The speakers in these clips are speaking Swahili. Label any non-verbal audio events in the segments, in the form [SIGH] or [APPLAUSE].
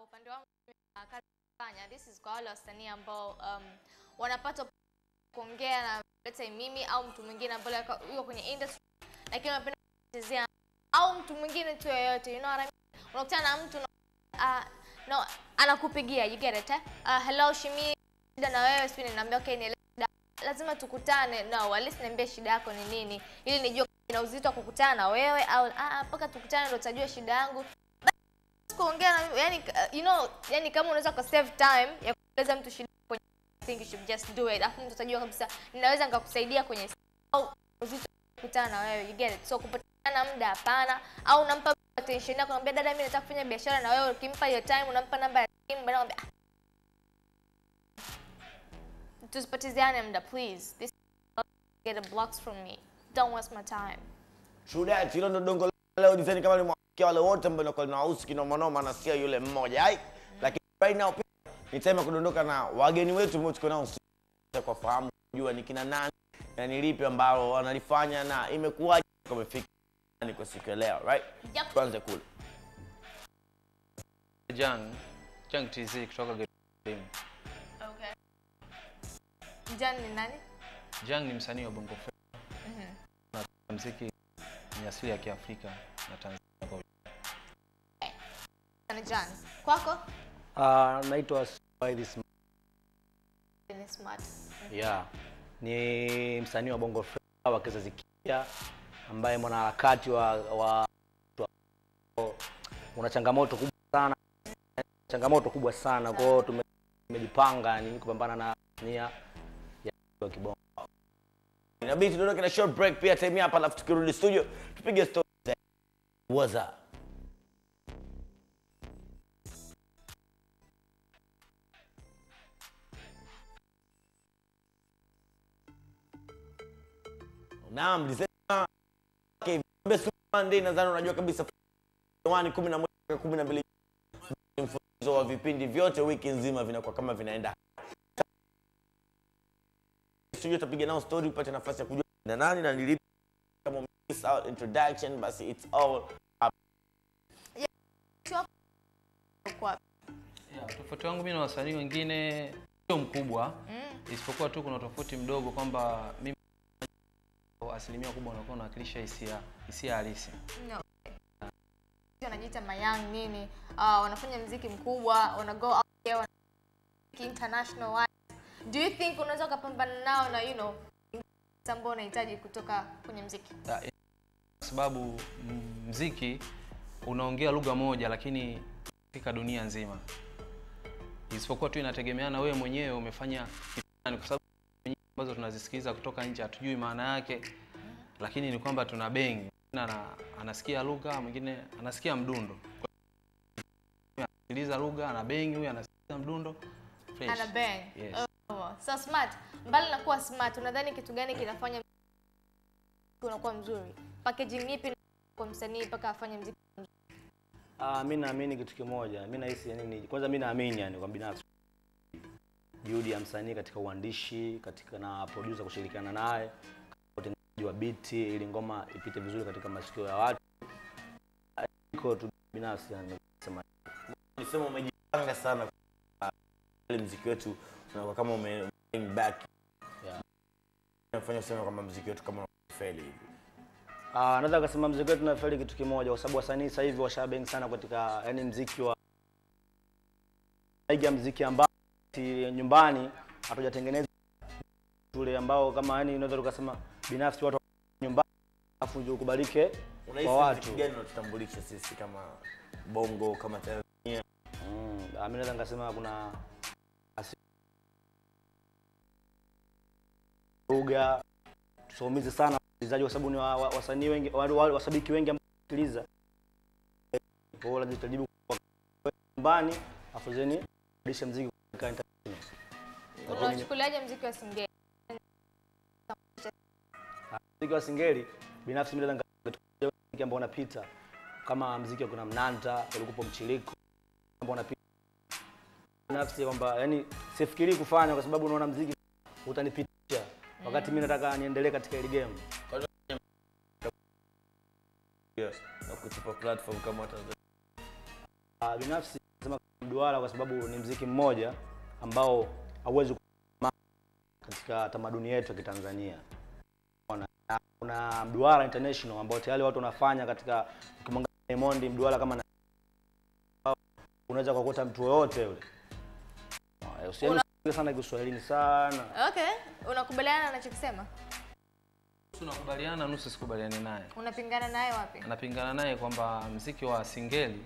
kwa upande wangu kazi fanya this is kwa wale wasanii ambao um, wanapata kuongea na let's say mimi au mtu mwingine ambaye yuko- kwenye industry lakini anapenda kuchezea au mtu mwingine tu yoyote you know what I mean? unakutana na mtu uh, no anakupigia you get it eh? uh, hello shimi shida na wewe sijui ninaambia okay ni lazima tukutane no at least niambie shida yako ni nini ili nijue ina uzito wa kukutana na wewe au ah, mpaka tukutane ndo utajua shida yangu kuongea na yani uh, you know yani kama unaweza ka save time ya kueleza mtu shida kwenye think you should just do it. Alafu mtu utajua kabisa ninaweza nikakusaidia kwenye au uzito kukutana na wewe. You get it? So kupatana muda hapana. Au unampa attention yako unamwambia dada mimi nataka kufanya biashara na wewe. Ukimpa hiyo time unampa namba ya simu bwana anambia ah, tusipatiziane muda please. This get a blocks from me. Don't waste my time. That, hilo ndo dongo leo design kama nimwakia wale wote ambao nakuwa nahusu kinoma noma na sio yule mmoja. Hai. Lakini right now pia ni time kudondoka na wageni wetu ambao tuko nao kwa fahamu kujua ni kina nani na ni lipi ambalo wanalifanya na imekuwaje kumefika ni kwa siku ya leo, right? Yep. Tuanze kule. Jang, Jang TZ kutoka Game. okay Jang ni nani Jang ni msanii wa Bongo Flava. Na muziki ni asili ya Kiafrika na Tanzania. Sana Jan kwako? Uh, naitwa Swahili this ni smart. Yeah. Ni msanii wa Bongo Flava wa kizazi kipya ambaye mwanaharakati wa, wa, wa una changamoto kubwa sana. Changamoto kubwa sana. Kwa hiyo tumejipanga ni kupambana na nia ya kibongo. Inabidi tuondoke na short break pia time hapa alafu tukirudi studio tupige story za Naam, lisema okay, best Monday nadhani unajua kabisa. Wani 11 mpaka 12 mfululizo wa vipindi vyote wiki nzima vinakuwa kama vinaenda. Studio tapiga nao story upate nafasi ya kujua na nani na nilipi kama miss out introduction basi it's all kwa Yeah, tofauti wangu mimi na wasanii wengine sio mkubwa. Isipokuwa tu kuna tofauti mdogo kwamba mimi asilimia kubwa unakuwa unawakilisha hisia hisia halisi. no wanajiita mayang nini uh, wanafanya mziki mkubwa wana go out there wana international wise. do you think unaweza ukapambana nao na you know ambao unahitaji kutoka kwenye mziki kwa sababu mziki unaongea lugha moja lakini katika dunia nzima, isipokuwa tu inategemeana wewe mwenyewe umefanya kwa sababu ambazo tunazisikiliza kutoka nje hatujui maana yake, lakini ni kwamba tuna bengi ana, anasikia lugha, mwingine anasikia mdundo, anasikiliza lugha, ana bengi, huyu anasikiliza mdundo fresh. ana bang. Yes. oh, so smart. Mbali na kuwa smart unadhani kitu gani kinafanya unakuwa mzuri? Packaging ipi kwa msanii mpaka afanye mziki mzuri? Ah, mimi naamini kitu kimoja. Mimi nahisi yani kwanza mimi naamini yani kwa binafsi juhudi ya msanii katika uandishi, katika na producer kushirikiana naye, utengenezaji wa biti ili ngoma ipite vizuri katika masikio ya watu. Iko tu binafsi yani sema nisema umejipanga sana ile muziki wetu unakuwa kama ume bring back Yeah. Nafanya useme kwamba muziki wetu kama unafeli hivi Ah, naweza kusema mziki wetu unafeli kitu kimoja kwa sababu wasanii sasa hivi washabeng sana katika yani mziki wa iga mziki ambao si nyumbani hatujatengeneza shule ambao kama yani unaweza tukasema binafsi watu nyumbani afu ndio ukubalike kwa watu. gani unatutambulisha sisi kama bongo kama Tanzania Mm, mimi naweza nikasema kuna lugha tusaumize sana wasikilizaji kwa sababu ni wa- wa- wasanii wengi wa- wa- washabiki wengi ambao wasikiliza kwa hiyo lazima tutajibu kwa nyumbani afu zeni lisha mziki. Unachukuliaje mziki wa singeli? Mziki wa singeli binafsi mimi naweza nika- mziki ambao unapita kama mziki wa kuna mnanta ulikupo mchiliko ambao unapita binafsi kwamba yani sifikiri kufanya kwa sababu unaona mziki utanipitisha. Wakati mimi nataka niendelee katika ile game. Yes. na kutupa platform kama Tanzania Ah, binafsi Nasema Duara kwa sababu ni mziki mmoja ambao hauwezi katika tamaduni yetu ya Kitanzania. Kuna mduara international ambao tayari watu wanafanya katika ukimwangalia Diamond mduara kama na unaweza kukuta mtu yoyote yule. Usiende Una- sana Kiswahilini sana. Okay, unakubaliana na anachokisema? Tunakubaliana nakubaliana, nusu sikubaliani naye. Unapingana naye wapi? Napingana naye kwamba mziki wa singeli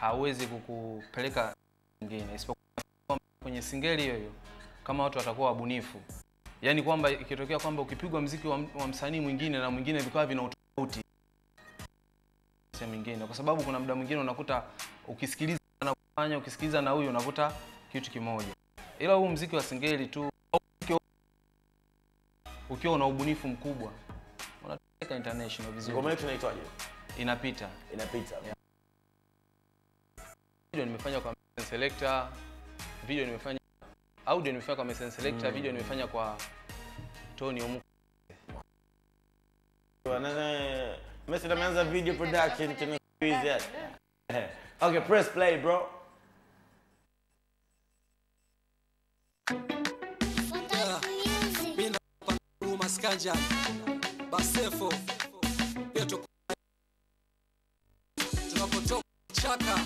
hauwezi kukupeleka nyingine, isipokuwa kwenye singeli hiyo hiyo, kama watu watakuwa wabunifu, yaani kwamba ikitokea kwamba ukipigwa mziki wa, wa msanii mwingine na mwingine vikawa vina utofauti sehemu nyingine, kwa sababu kuna muda mwingine unakuta ukisikiliza na kufanya ukisikiliza na huyu unakuta kitu kimoja, ila huu mziki wa singeli tu ukiwa- una ubunifu mkubwa unateka international vizuri Ngoma yetu inaitwaje? inapita. Inapita. Yeah. Video nimefanya kwa Selector, video nimefanya audio nimefanya kwa Mesen Selector, mm. video nimefanya kwa Tony Omuku. Mesen Messi ameanza video production tena hizi. Eh. Okay, press play bro. Maskanja, Skanja Basefo Yeto tunapotoka chaka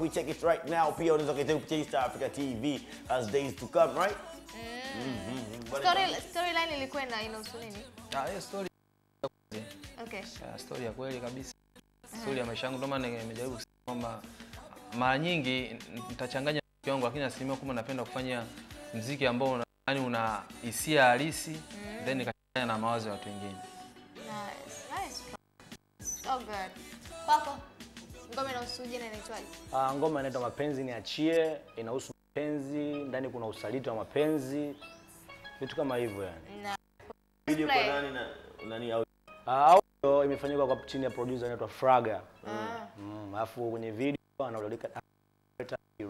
We check it right now. Pia unaweza kuita kupitia East Africa TV as days to come, right? Story storyline ilikuwa ina inahusu nini? Ah, hiyo story Okay. ya story ya kweli kabisa. Story ya maisha yangu ndio maana nimejaribu kusema kwamba mara nyingi nitachanganya muziki wangu lakini asilimia kubwa napenda kufanya mziki ambao una yani una hisia halisi then nikachanganya na mawazo ya watu wengine. Nice. Nice. So good. Kwako? Ngoma inahusu jina inaitwaje? Ah, ngoma inaitwa Mapenzi Niachie, inahusu mapenzi, ndani kuna usaliti wa mapenzi, vitu kama hivyo yani. Na Video kwa nani na nani au Ah, Audio imefanyika kwa chini ya producer anaitwa Fraga. Mm. Mm, alafu kwenye video anaulika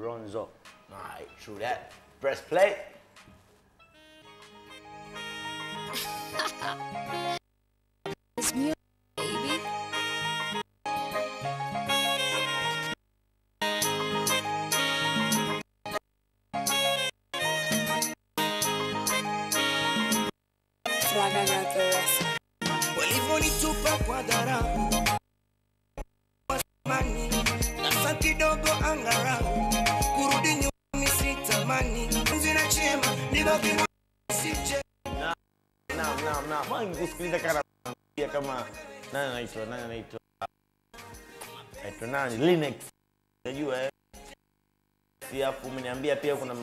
Ronzo. Alright, true that. Press play. [LAUGHS] kama nani anaitwa nani anaitwa anaitwa nani Linux. Unajua eh? Si afu umeniambia pia kuna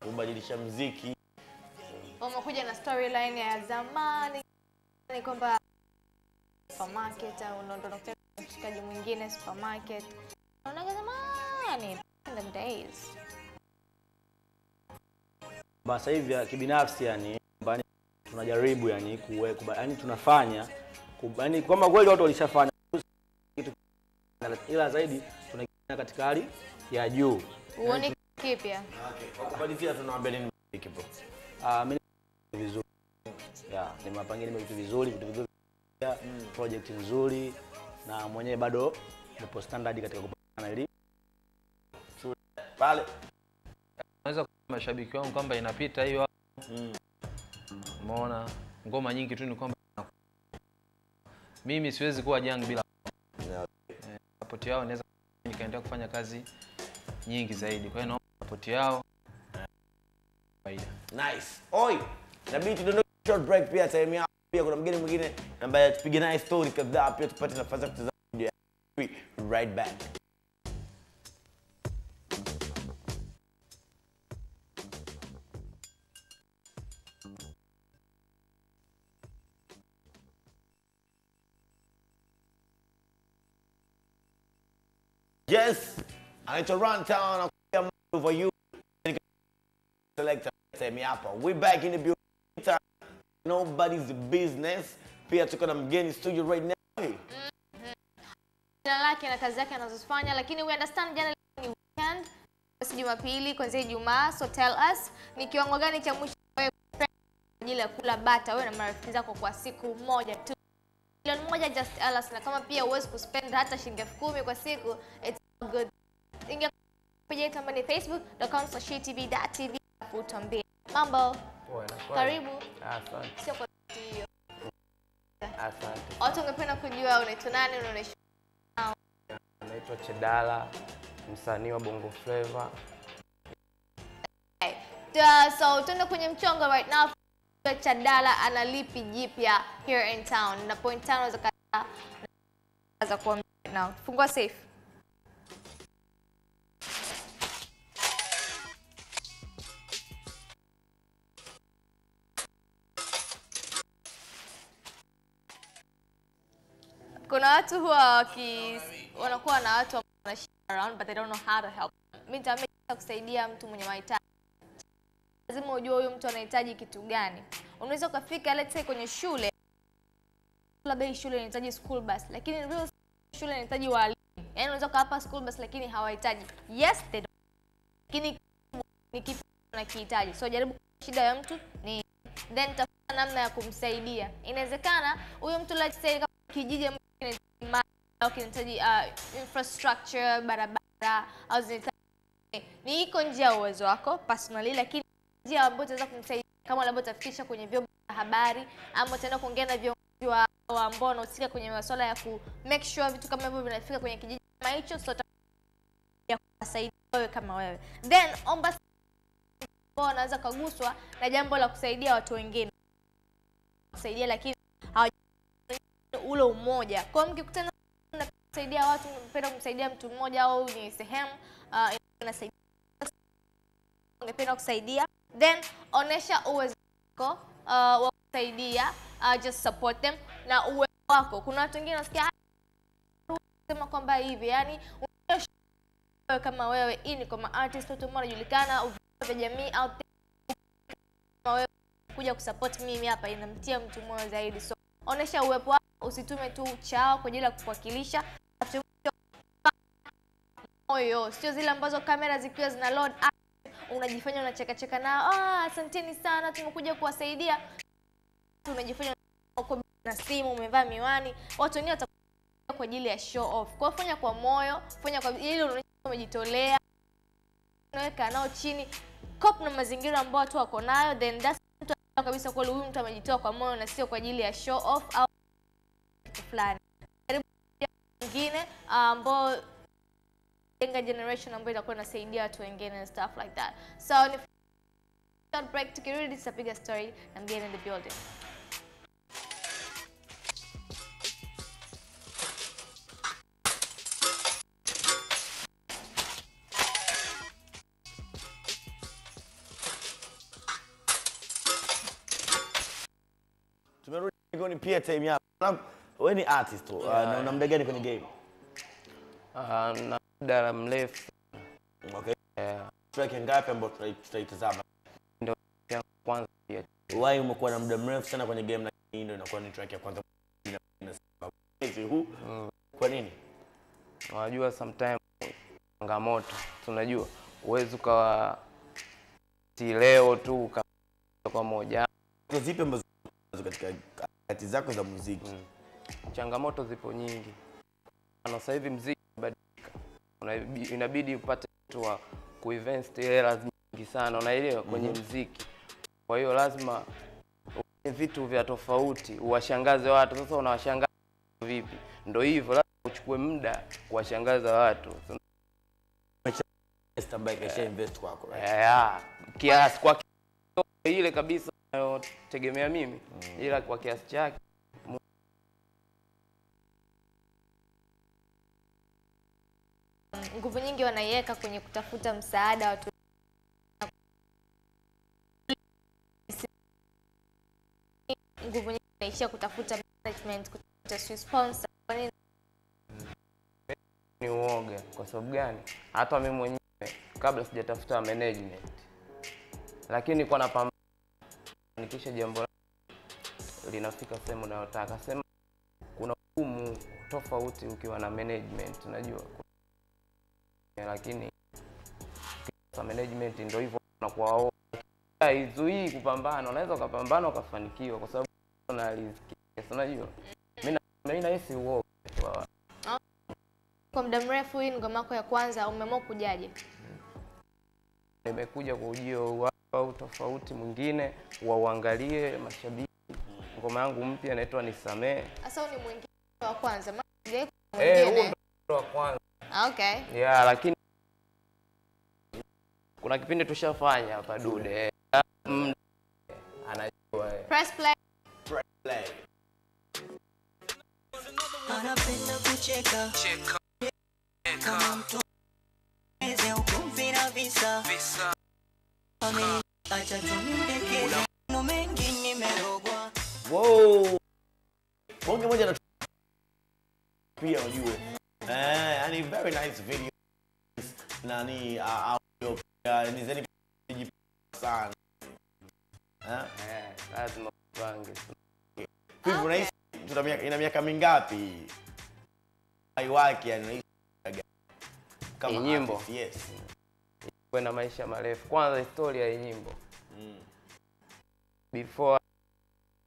kubadilisha mziki. Umekuja na storyline ya zamani ni kwamba supermarket au ndo ndo mshikaji mwingine supermarket. Unaona zamani in the days. Sasa hivi kibinafsi yani tunajaribu yani kuwe, kuba, yani tunafanya kuba, yani kwamba kweli watu walishafanya kitu ila zaidi tunakifanya katika hali ya juu. Uone kipya. Okay. Kwa kumalizia tunawaambia nini bro? Ah, mimi ni vizuri. Ya, nimepangia nime vitu vizuri, vitu vizuri. Ya, project nzuri na mwenyewe bado nipo standard katika kupambana ili Pale. Naweza kuambia mashabiki wangu kwamba inapita hiyo Mm. Umeona ngoma nyingi tu ni kwamba mimi siwezi kuwa young bila support yao naweza nikaendelea kufanya kazi nyingi zaidi. Kwa hiyo naomba support yao. Faida. Nice. Oi. Inabidi tudondoke short break pia time yao. Pia kuna mgeni mwingine ambaye tupige naye story kadhaa pia tupate nafasi ya kutazama video right back. Yes, I need to run town and for you. Selector me hapa. We back in the building. Nobody's business. Pia tuko na mgeni studio right now. Hey. jina lake na kazi yake anazofanya, lakini we understand jana ni weekend, basi Jumapili kuanzia Ijumaa, so tell us ni kiwango gani cha mwisho wewe kwa ajili ya kula bata wewe na marafiki zako kwa siku moja tu. Moja just alas, na kama pia huwezi kuspend hata shilingi elfu kumi kwa siku, it's all good. Ingia kwenye kama ni facebook.com slash tv.tv hapo utuambie mambo. Karibu, Asante, sio kwa hiyo. asante. Watu wangependa kujua unaitwa nani, unaishi Naitwa Chedala, msanii wa Bongo Flava. Okay. so tuende kwenye mchongo right now. Chadala ana lipi jipya here in town na point tano za za kuwa now. Fungua safe. Kuna watu huwa waki wanakuwa na watu wanashare around but they don't know how to help. Mimi nitaambia kusaidia mtu mwenye mahitaji lazima ujue huyu mtu anahitaji kitu gani. Unaweza ukafika let's say kwenye shule, labda hii shule inahitaji school bus, lakini real shule inahitaji walimu. Yaani unaweza ukawapa school bus lakini hawahitaji. Yes they don't. Lakini ni kitu unakihitaji. So jaribu shida ya mtu ni then tafuta namna ya kumsaidia. Inawezekana huyu mtu let's say kama kijiji au kinahitaji uh, infrastructure, barabara au zinahitaji ni iko nje ya uwezo wako personally, lakini njia ambayo utaweza kumsaidia kama labda utafikisha kwenye vyombo vya habari ama utaenda kuongea na viongozi wa ambao wanahusika kwenye masuala ya ku make sure vitu kama hivyo vinafika kwenye kijiji kama hicho, so ya kuwasaidia wewe kama wewe, then omba ambao wanaweza kuguswa na jambo la kusaidia watu wengine. Kusaidia, lakini hawa ule umoja. Kwa mkikutana na kusaidia watu, mpenda kumsaidia mtu mmoja au ni sehemu uh, inasaidia. Ungependa kusaidia then onesha uwezo wako uh, wa kusaidia uh, just support them. Na uwezo wako kuna watu wengine wanasikia "Ah, sema kwamba hivi yani wewe kama wewe hii ni kama artist watu ambao wanajulikana vya jamii au wewe kuja kusupport mimi hapa inamtia mtu moyo zaidi. So onesha uwepo wako usitume tu chao kwa ajili ya kuwakilisha. Moyo sio zile ambazo kamera zikiwa zina load unajifanya unachekacheka nao ah, asanteni sana tumekuja kuwasaidia. Unajifanya uko na simu umevaa miwani watu wengine watakuja kwa ajili ya show off. Kwa fanya kwa moyo fanya kwa ili unaonyesha umejitolea unaweka nao chini cop na mazingira ambayo watu wako nayo then that's mtu kabisa kweli huyu mtu amejitoa kwa moyo na sio kwa ajili ya show off au kitu fulani. Karibu wengine ambao jenga generation ambayo itakuwa inasaidia watu wengine and stuff like that so ni short break tukirudi tutapiga story na mgeni in the building Tumerudi jikoni pia time yako. Wewe ni artist tu. Uh, na una muda gani kwenye game? Ah, na muda mrefu Okay. Yeah. Track ngapi ambayo tutaitazama? Ndio ya kwanza pia Why umekuwa na muda mrefu sana kwenye game na hii ndio inakuwa ni track ya kwanza. Huu. Mm. Kwa nini? unajua sometimes changamoto tunajua uwezi ukawa ti leo tu kwa moja Kwa zipi ambazo katika harakati zako za muziki? Mm. changamoto zipo nyingi Na sasa hivi mziki Inabidi upate mtu wa kuinvest hela nyingi sana unaelewa kwenye mm -hmm. mziki kwa hiyo lazima ufanye vitu vya tofauti uwashangaze watu sasa unawashangaza vipi ndo hivyo lazima uchukue muda kuwashangaza watu invest kwako. right? yeah, kiasi kwa ile kabisa nayotegemea mimi ila kwa kiasi chake nguvu nyingi wanaiweka kwenye kutafuta msaada watu nguvu nyingi wanaishia kutafuta management kutafuta sponsor kwa nini ni uoga. Kwa sababu gani? Hata mimi mwenyewe kabla sijatafuta management, lakini kwa napambana nikisha jambo linafika sehemu unayotaka. Sema kuna ugumu tofauti ukiwa na management unajua lakini sa management ndio hivyo unakuwa wao haizuii kupambana. Unaweza ukapambana ukafanikiwa kwa sababu na riziki unajua. Mimi na- mimi nahisi uoga uo Kwa muda mrefu, hii ngoma yako ya kwanza, umeamua kujaje? nimekuja kwa ujio au tofauti mwingine wauangalie mashabiki. Ngoma yangu mpya inaitwa nisamee Sasa ni mwingine wa kwanza, eh mwingine. ndo wa kwanza okay. Yeah, lakini kuna kipindi tushafanya hapa dude mm, anajua. Press play. Press Play. anapenda kucheka kama mtu eze ukumbi na visa ameniacha tumindekeza no mengi nimerogwa Wow. Bonge moja na pia ujue. Yani very nice video. Nani audio pia ni zeni sana. Eh? Eh, lazima upange Hivi ina miaka mingapi? Hai wake yani kama nyimbo? yes. kuwe na maisha marefu kwanza historia ya nyimbo Mm. before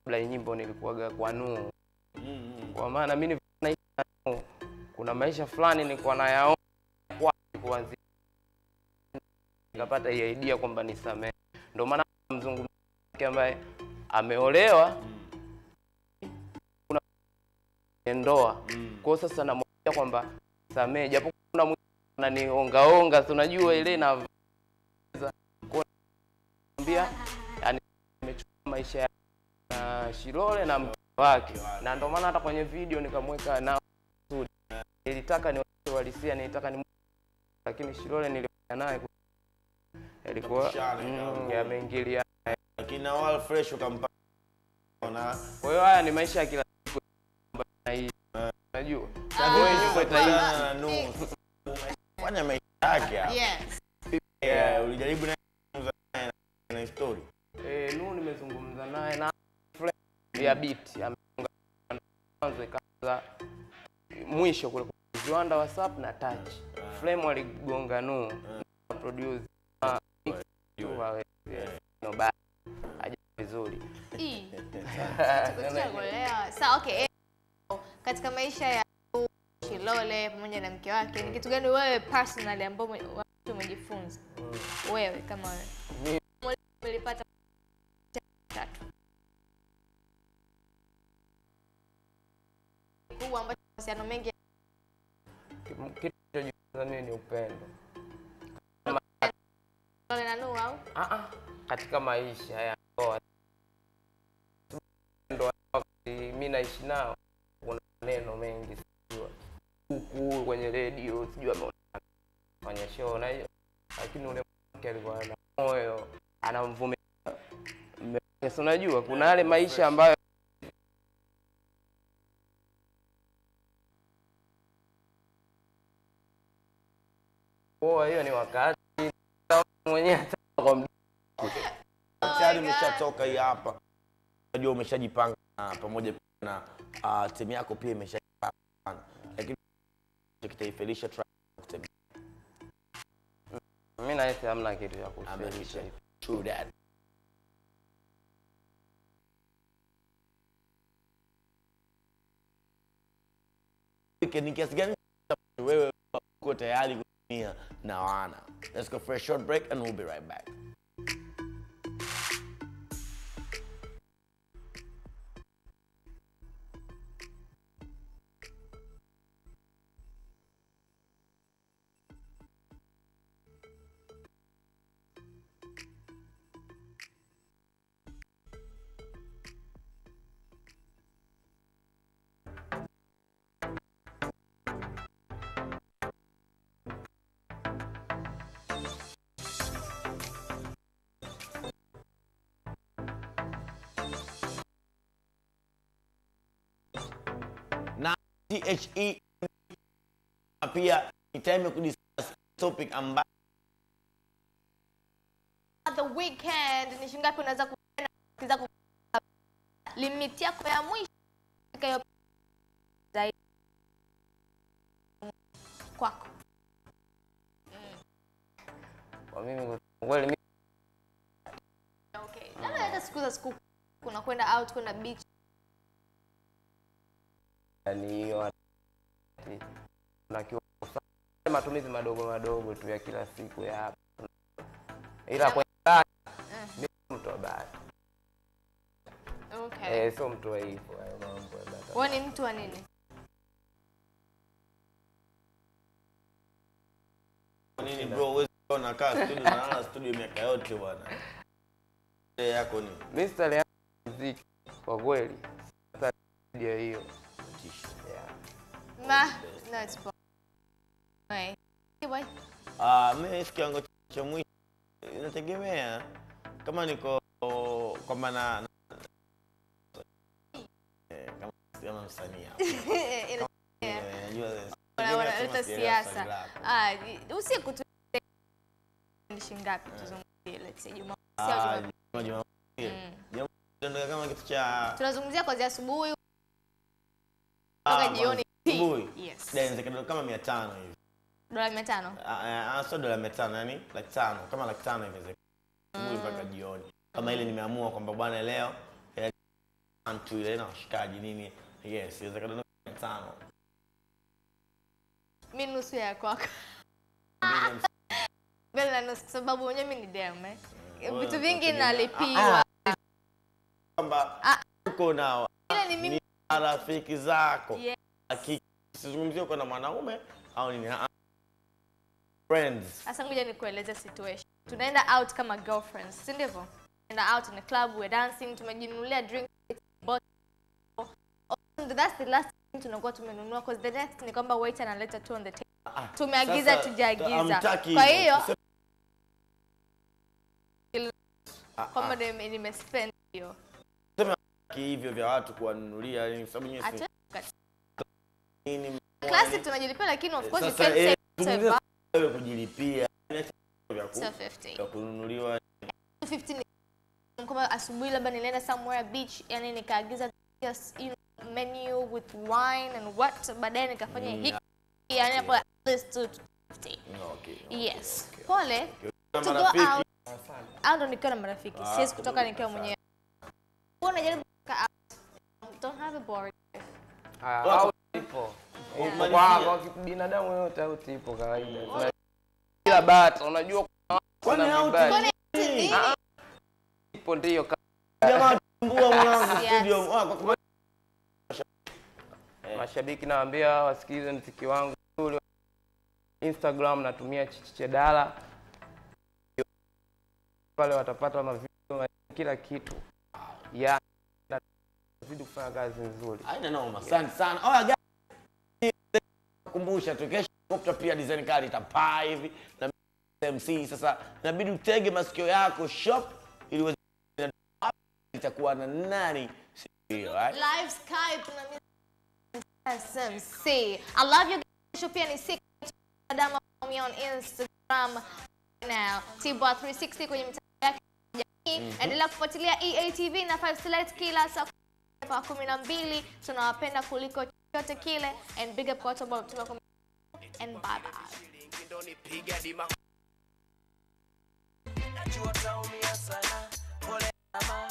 kabla ya nyimbo nilikuwaga kwa nuu Mm, mm. kwa maana na Nuhu kuna maisha fulani nilikuwa nayaona kwa kuanzia nikapata hii idea kwamba nisamehe ndio maana wake ambaye ameolewa kuna ndoa Mm. kwa sasa namwambia kwamba samehe japo kuna mwingine ananiongaonga si unajua ile na kuambia yani nimechukua maisha ya na Shilole na mke wake na ndio maana hata kwenye video nikamweka na. Nilitaka ni uhalisia nilitaka ni lakini Shilole nilikuwa naye alikuwa Kushana, mm, yameingilia Lakini na wal fresh ukampata. kwa hiyo haya ni maisha ya kila siku na hii unajua wewe nyumba itaishi Fanya maisha yake hapa. Yes. Yeah, ulijaribu na na- na story. Eh, Nuhu nimezungumza naye na frame ya beat ameunga mwanzo ikaanza mwisho kule kwa wa Sap na touch. Flame waligonga Nuhu produce. Mix tu wawe no bad. aje vizuri. [LAUGHS] Sawa, okay. eh, Katika maisha ya Shilole pamoja na mke wake, ni kitu gani wewe personally ambao umejifunza? Wewe kama wewe. Mimi ulipata tatu? Kubwa ambacho mahusiano mengi kitu kilichojifunza mimi ni upendo. Ah ah, katika maisha ya ndoa. Ndoa mimi naishi nao. Kuna maneno mengi sijua huku kwenye redio sijua fanya show na hiyo. Lakini ule mke alikuwa na moyo anamvumilia unajua kuna yale maisha ambayo hapa. Unajua umeshajipanga pamoja na uh, timu yako pia imeshajipanga. Lakini kitaifelisha kutembea. Mimi nahisi hamna kitu cha kufelisha. True that. Ni kiasi gani wewe uko tayari kutumia na wana? Let's go for a short break and we'll be right back. THE pia itaime kudiscuss topic ambayo the weekend ni shingapi unaweza kuona kiza ku limit yako ya mwisho zaidi. Kwako. Kwa mimi kweli mimi okay. Labda hata siku za siku kuna kwenda out kwenda beach matumizi madogo madogo tu ya kila siku ya hapa. Ila kwa mimi mtu wa bahati. Okay. Eh, sio mtu wa hivyo hayo mambo wewe ni mtu wa nini? Kwa nini bro, uwezi kuona kaa studio na nalala studio miaka yote bwana. Yako ni. Mimi style yangu ya muziki kwa kweli style ya hiyo yeah. no it's boy. Ah, mimi kiwango cha mwisho inategemea kama niko kwamba na [LAUGHS] eh, kama msanii siasa. Ah, usiku tu ngapi tuzungumzie let's say Jumamosi au Jumapili. Kitu cha tunazungumzia kwanzia asubuhi jioni yes kidogo kama 500 hivi. dola mia tano Ah, ah, sio dola 500 yani laki tano kama laki tano hivi asubuhi mpaka jioni. Kama ile nimeamua kwamba bwana leo mtu tu ile na washikaji nini. Yes, inaweza kadondoka 500. mi nusu ya kwako bila mbele na nusu sababu mwenyewe mi ni dem eh. Vitu vingi nalipiwa Ah, kwamba Ah. uko nao. ile ni mimi rafiki zako Yeah. Aki- kwa uko na mwanaume au nini Ah, friends. Sasa ngoja nikueleze situation. Tunaenda out kama girlfriends si ndivyo? Tunaenda out in a club we're dancing tumejinunulia drink. Oh, that's the last thing tunakuwa tumenunua because the next ni kwamba waiter analeta tu on the table. Ah, tumeagiza tujaagiza kwa hivyo. hiyo kama Ah, kwamba ah, nimespend hiyo. Sema hivyo vya watu kuwanunulia ni sababu nini classic tunajilipia lakini of course you can can't eh, whatever. wewe kujilipia Yaani vya ku- So 50 kununuliwa. 50 ni kama asubuhi labda nilienda somewhere beach yani nikaagiza just, you know, menu with wine and what baadaye nikafanya Mm, hiki yani hapo at least 250 okay yes. pole. Na to go out. Au ndo nikiwa na marafiki. Ah, siwezi kutoka nikiwa mwenyewe. unajaribu kutoka out. Don't have a boring life. Au ipo Ipo kwa binadamu yote ipo kawaida. Kila bata unajua Kwani? Ah, ipo ndio jamaa tumbua [LAUGHS] mwanangu studio Ah, kwa- kwa- mashabiki nawaambia wasikilize mziki wangu nzuri. Instagram natumia chichichedala pale watapata mavideo ma- kila kitu. Ya zidi kufanya kazi nzuri. Haina noma, asante sana. Oya guys, kumbusha tu. Kesho kopta pia design kali itapaa hivi na MC sasa inabidi utege masikio yako shop ili uweze itakuwa na nani. Hiyo, right? live skype na smc i love you guys. Pia ni siku Adama follow me on instagram now. Tibwa 360 kwenye mitandao yake ya kijamii. Endelea kufuatilia eatv na 5 select kila saa na mbili. Tunawapenda kuliko chochote kile and big up kwa watu ambao wametoka kwa and bye bye Najua sana, pole mama,